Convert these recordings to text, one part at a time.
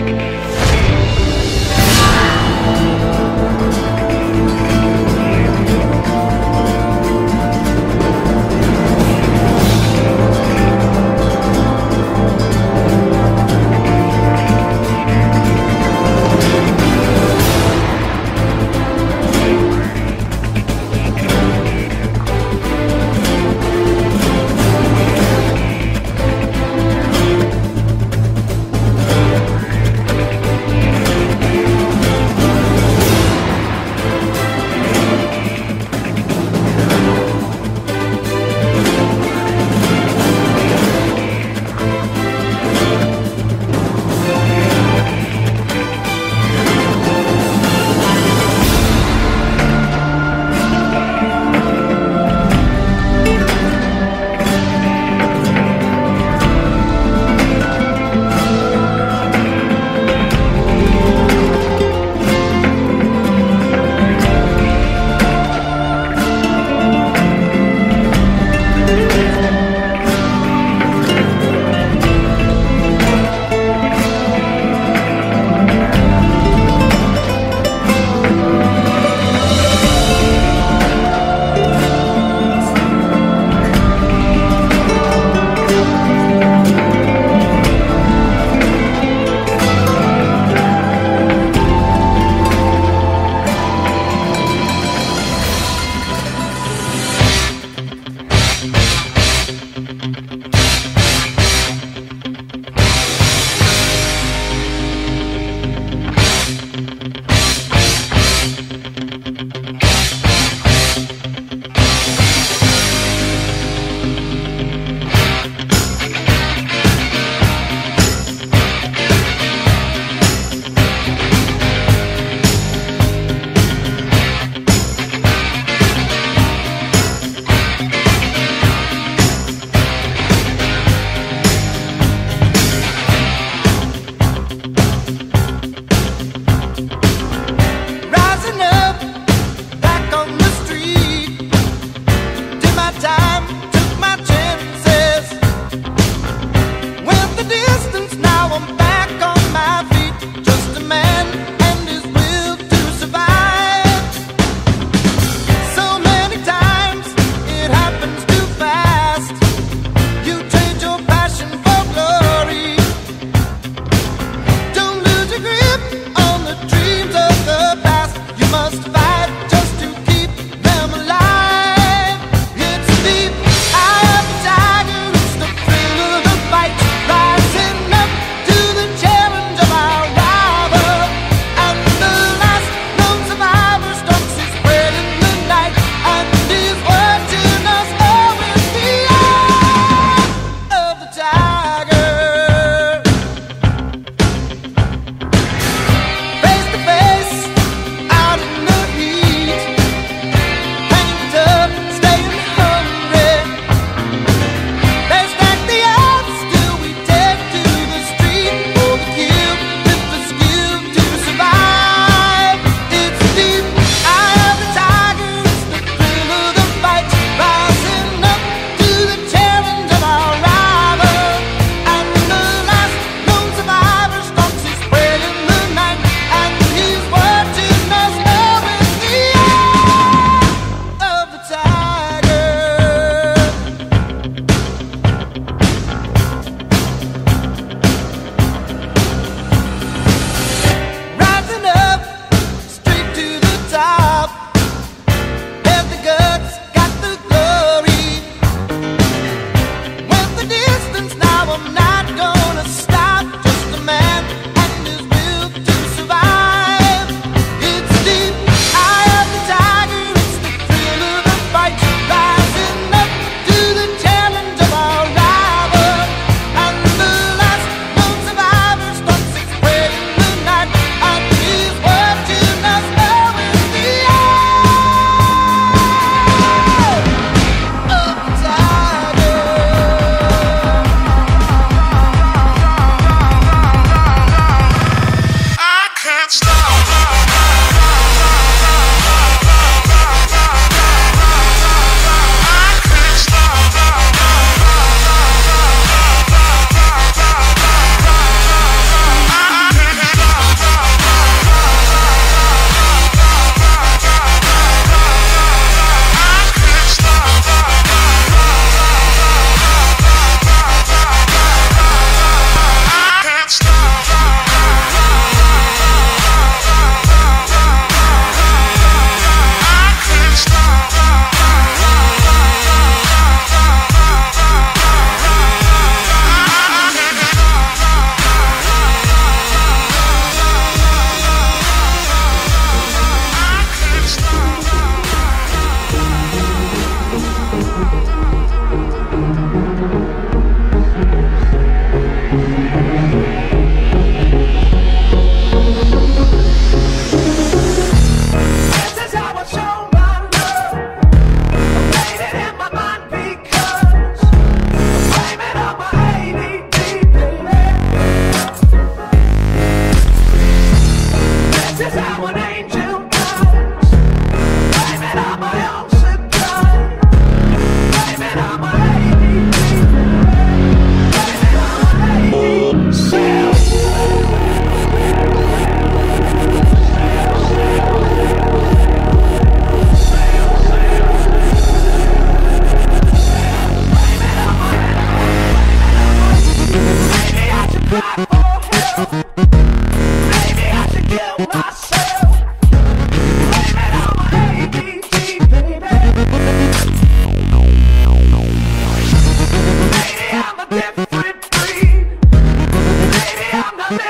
Music. Different breed. Baby,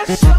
This.